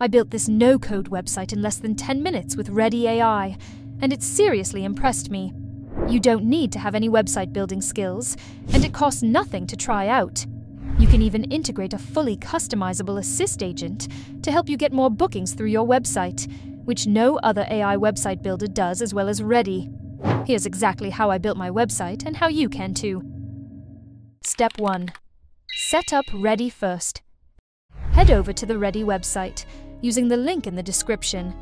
I built this no code website in less than 10 minutes with Readdy AI, and it seriously impressed me. You don't need to have any website building skills, and it costs nothing to try out. You can even integrate a fully customizable assist agent to help you get more bookings through your website, which no other AI website builder does as well as Readdy. Here's exactly how I built my website and how you can too. Step 1. Set up Readdy first. Head over to the Readdy website using the link in the description.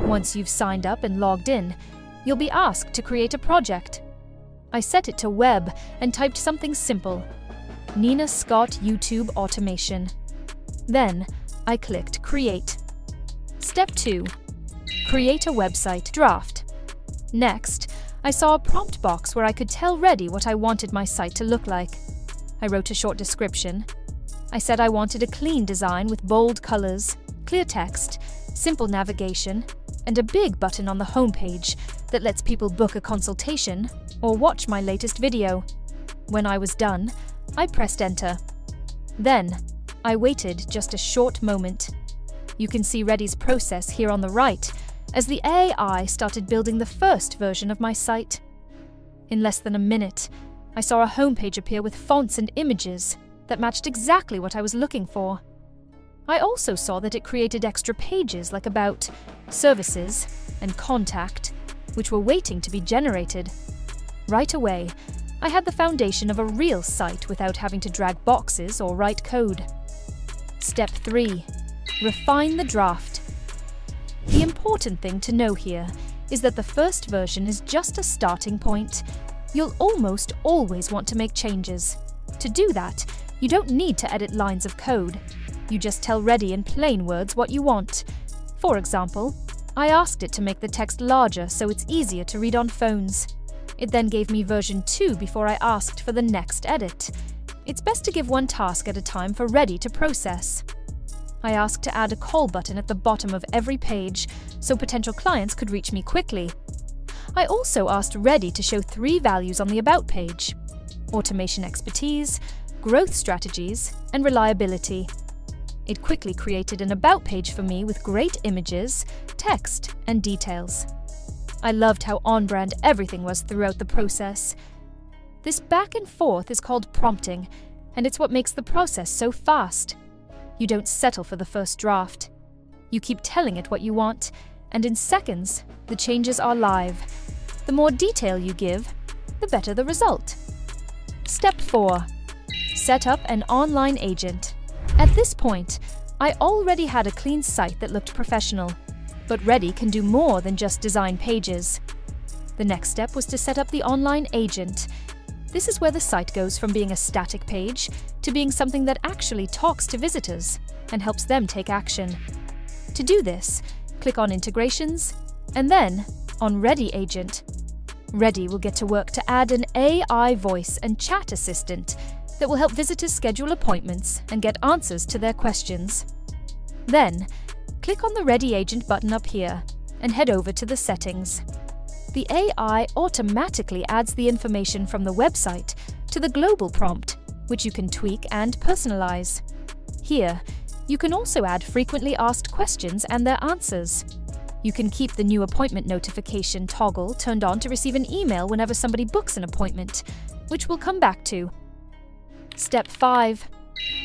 Once you've signed up and logged in, you'll be asked to create a project. I set it to web and typed something simple Nina Scott YouTube Automation. Then I clicked Create. Step 2 Create a website draft. Next, I saw a prompt box where I could tell Readdy what I wanted my site to look like. I wrote a short description. I said I wanted a clean design with bold colors, clear text, simple navigation, and a big button on the homepage that lets people book a consultation or watch my latest video. When I was done, I pressed enter. Then, I waited just a short moment. You can see Readdy's process here on the right as the AI started building the first version of my site. In less than a minute, I saw a homepage appear with fonts and images that matched exactly what I was looking for. I also saw that it created extra pages like about, services, and contact, which were waiting to be generated. Right away, I had the foundation of a real site without having to drag boxes or write code. Step 3. Refine the draft. The important thing to know here is that the first version is just a starting point. You'll almost always want to make changes. To do that, you don't need to edit lines of code. You just tell Readdy in plain words what you want. For example, I asked it to make the text larger so it's easier to read on phones. It then gave me version 2 before I asked for the next edit. It's best to give one task at a time for Readdy to process. I asked to add a call button at the bottom of every page so potential clients could reach me quickly. I also asked Readdy to show three values on the About page automation expertise, growth strategies, and reliability. It quickly created an About page for me with great images, text, and details. I loved how on brand everything was throughout the process. This back and forth is called prompting, and it's what makes the process so fast. You don't settle for the first draft. You keep telling it what you want, and in seconds, the changes are live. The more detail you give, the better the result. Step 4. Set up an online agent. At this point, I already had a clean site that looked professional, but Readdy can do more than just design pages. The next step was to set up the online agent. This is where the site goes from being a static page to being something that actually talks to visitors and helps them take action. To do this, click on Integrations and then on Readdy Agent. Readdy will get to work to add an AI voice and chat assistant that will help visitors schedule appointments and get answers to their questions. Then, click on the Readdy Agent button up here and head over to the settings. The AI automatically adds the information from the website to the global prompt, which you can tweak and personalize. Here, you can also add frequently asked questions and their answers. You can keep the new appointment notification toggle turned on to receive an email whenever somebody books an appointment, which we'll come back to. Step 5.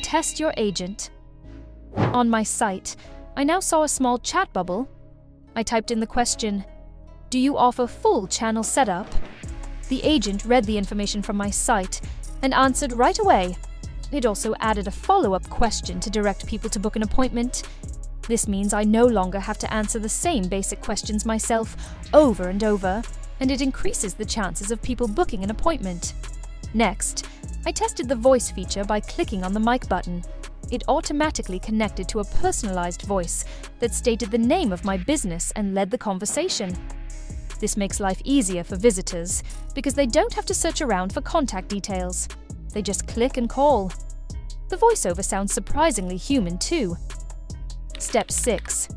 Test your agent. On my site, I now saw a small chat bubble. I typed in the question, Do you offer full channel setup? The agent read the information from my site and answered right away. It also added a follow-up question to direct people to book an appointment. This means I no longer have to answer the same basic questions myself over and over, and it increases the chances of people booking an appointment. Next, I tested the voice feature by clicking on the mic button. It automatically connected to a personalized voice that stated the name of my business and led the conversation. This makes life easier for visitors because they don't have to search around for contact details. They just click and call. The voiceover sounds surprisingly human too. Step 6.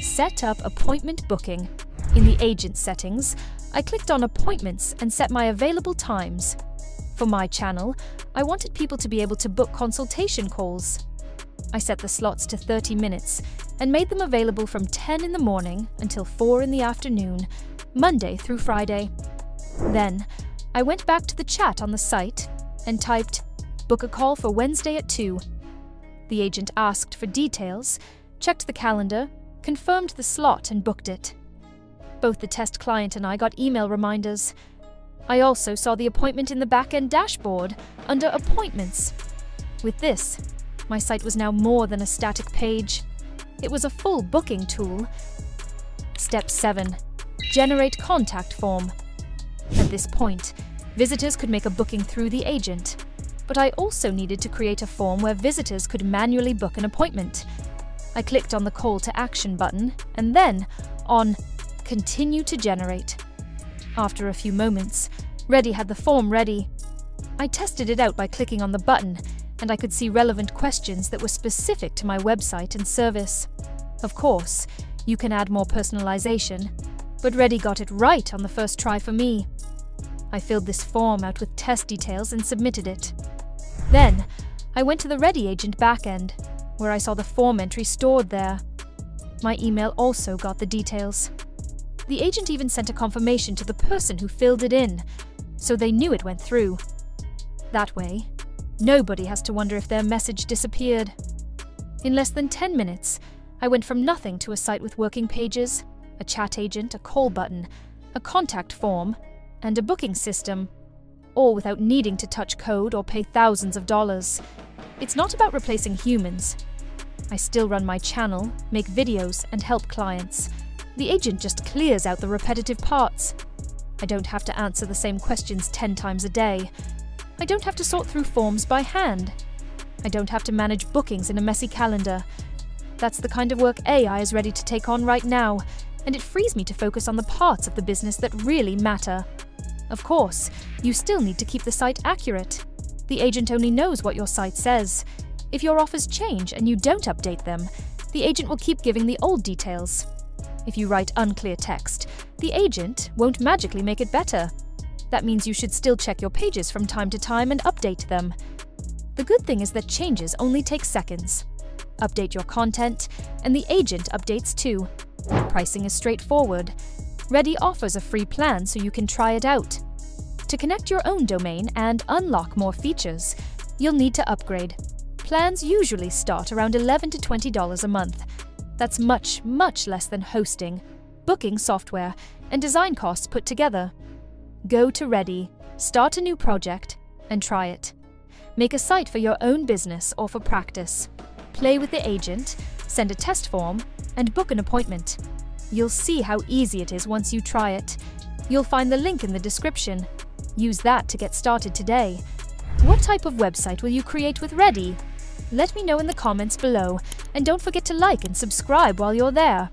Set up appointment booking. In the agent settings, I clicked on appointments and set my available times. For my channel, I wanted people to be able to book consultation calls. I set the slots to 30 minutes and made them available from 10 in the morning until 4 in the afternoon, Monday through Friday. Then, I went back to the chat on the site and typed, Book a call for Wednesday at 2. The agent asked for details, checked the calendar, confirmed the slot, and booked it. Both the test client and I got email reminders. I also saw the appointment in the back-end dashboard under Appointments. With this, my site was now more than a static page. It was a full booking tool. Step 7. Generate contact form. At this point, visitors could make a booking through the agent, but I also needed to create a form where visitors could manually book an appointment. I clicked on the Call to Action button and then on Continue to Generate. After a few moments, Readdy had the form ready. I tested it out by clicking on the button, and I could see relevant questions that were specific to my website and service. Of course, you can add more personalization, but Readdy got it right on the first try for me. I filled this form out with test details and submitted it. Then, I went to the Readdy Agent backend, where I saw the form entry stored there. My email also got the details. The agent even sent a confirmation to the person who filled it in, so they knew it went through. That way, nobody has to wonder if their message disappeared. In less than 10 minutes, I went from nothing to a site with working pages, a chat agent, a call button, a contact form, and a booking system, all without needing to touch code or pay thousands of dollars. It's not about replacing humans. I still run my channel, make videos, and help clients. The agent just clears out the repetitive parts. I don't have to answer the same questions 10 times a day. I don't have to sort through forms by hand. I don't have to manage bookings in a messy calendar. That's the kind of work AI is ready to take on right now, and it frees me to focus on the parts of the business that really matter. Of course, you still need to keep the site accurate. The agent only knows what your site says. If your offers change and you don't update them, the agent will keep giving the old details. If you write unclear text, the agent won't magically make it better. That means you should still check your pages from time to time and update them. The good thing is that changes only take seconds. Update your content, and the agent updates too. Pricing is straightforward. Readdy offers a free plan so you can try it out. To connect your own domain and unlock more features, you'll need to upgrade. Plans usually start around 11 to $20 a month, that's much, much less than hosting, booking software, and design costs put together. Go to Readdy, start a new project, and try it. Make a site for your own business or for practice. Play with the agent, send a test form, and book an appointment. You'll see how easy it is once you try it. You'll find the link in the description. Use that to get started today. What type of website will you create with Readdy? Let me know in the comments below, and don't forget to like and subscribe while you're there.